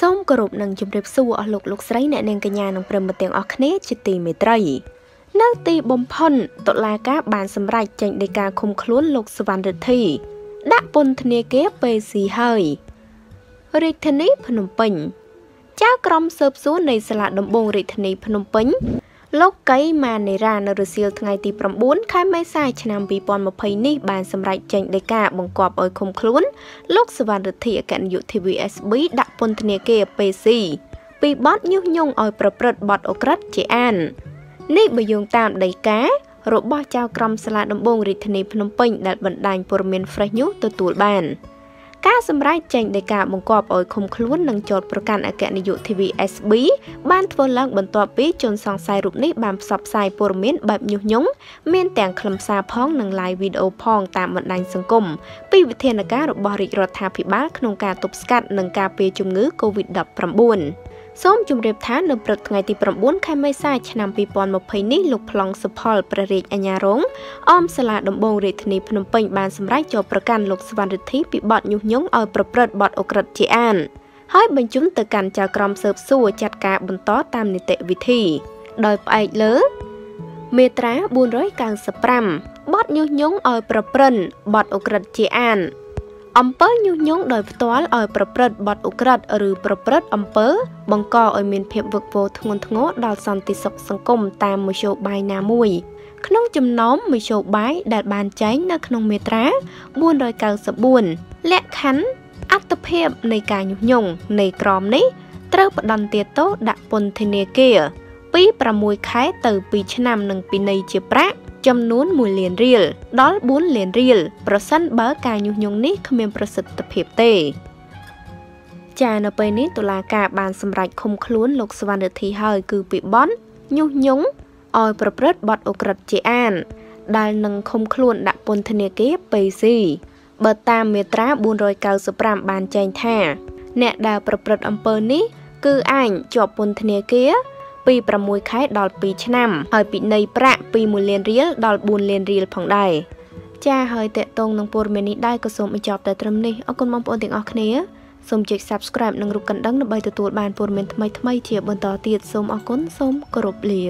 សូមគោរពនិងជម្រាបសួរអស់លោកលោកស្រីអ្នកនាងកញ្ញានិងប្រិមត្តទាំងអស់គ្នាជាទីមេត្រីនៅទីបំផុតតុលាការបានសម្រេចចេញដីកាឃុំខ្លួនលោកសវណ្ណរិទ្ធីដាក់ពន្ធនាគារពេលស៊ីហើយរាជធានីភ្នំពេញចៅក្រមស៊ើបសួរនៃសាលាដំបងរាជធានីភ្នំពេញ លោកកៃម៉ានេរ៉ានៅរសៀលថ្ងៃទី9ខែមេសាឆ្នាំ2020នេះបានសម្រេចចេញដីកាបង្គាប់ឲ្យឃុំខ្លួន លោកសវណ្ណរិទ្ធីអគ្គនាយក TVSB ដាក់ពន្ធនាគារពេលស៊ីពីបទញុះញង់ឲ្យប្រព្រឹត្តបទអូក្រិដ្ឋជាអាននេះបើយោងតាមដីការបស់ចៅក្រមសាលាដំបងរាជធានីភ្នំពេញដែលបណ្ដាញព័ត៌មាន Fresh News ទទួលបាន។ ការសម្រេចចេញដោយការបង្គាប់ឲ្យឃុំខ្លួននិងចោទប្រកាន់អគ្គនាយក TVSB បានធ្វើឡើងបន្ទាប់ពីជនសង្ស័យរូបនេះបានផ្សព្វផ្សាយព័ត៌មានបែបញុះញង់មានទាំងខ្លឹមសារផងនិង live វីដេអូផងតាមបណ្ដាញសង្គមពីវិធានការរបស់រាជរដ្ឋាភិបាលក្នុងការទប់ស្កាត់និងការពារជំងឺ Covid-19 សូមជម្រាបថានៅព្រឹកថ្ងៃទី9ខែមេសាឆ្នាំ2020នេះលោកប្លង់សុផលព្រះរាជអាជ្ញារងអមសាលាដំបងរាជធានីភ្នំពេញបានសម្រេចចោទប្រកាន់លោកស្វណ្ណរិទ្ធីពីបទញុះញង់ឲ្យប្រព្រឹត្តបទអូក្រិដ្ឋជាអានហើយបញ្ជូនទៅកាន់ចៅក្រមស៊ើបសួរចាត់ការបន្តតាមនីតិវិធី ដោយផ្អែកលើមាត្រា495បទញុះញង់ឲ្យប្រព្រឹត្តបទអូក្រិដ្ឋជាអាន អំពើញុះញង់ដោយផ្ទាល់ឲ្យប្រព្រឹត្តបទឧក្រិដ្ឋឬប្រព្រឹត្តអំពើ បង្កឲ្យមានភាពវឹកវរធ្ងន់ធ្ងរដល់សន្តិសុខសង្គមតាមមធ្យោបាយណាមួយក្នុងចំណោមមធ្យោបាយដែលបានចែងនៅក្នុងមាត្រា494លក្ខខណ្ឌអត្តភាពនៃការញុះញង់នៃក្រមនេះត្រូវផ្ដន្ទាទោសដាក់ពន្ធនាគារពី6ខែទៅ2ឆ្នាំនិងពិន័យជាប្រាក់ ចំនួន1លានរៀលដល់4លានរៀលប្រសិនបើការញុះញង់នេះគ្មានប្រសិទ្ធភាពទេចានៅពេលនេះតុលាការបានសម្រេចឃុំខ្លួនលោកសវណ្ណរិទ្ធីហើយគឺពីបនញុះញង់ឲ្យប្រព្រឹត្តបទអូក្រិដ្ឋជាអាន ដែលនឹងឃុំខ្លួនដាក់ពន្ធនាគារពេលស៊ីបើតាមមាត្រា495បានចែងថា អ្នកដែលប្រព្រឹត្តអំពើនេះ គឺអាចជាប់ពន្ធនាគារ ពី6ខែដល់2ឆ្នាំ ហើយពិន័យប្រាក់ពី1លានរៀលដល់4លានរៀលផងដែរចាហើយតកតងនឹងព័ត៌មាននេះដែរក៏សូមបញ្ចប់តែត្រឹមនេះអរគុណបងប្អូនទាំងអស់គ្នាសូមចុច Subscribe និងរូបកណ្ដឹងដើម្បីទទួលបានព័ត៌មានថ្មីៗជាបន្តទៀតសូមអរគុណសូមគោរពលា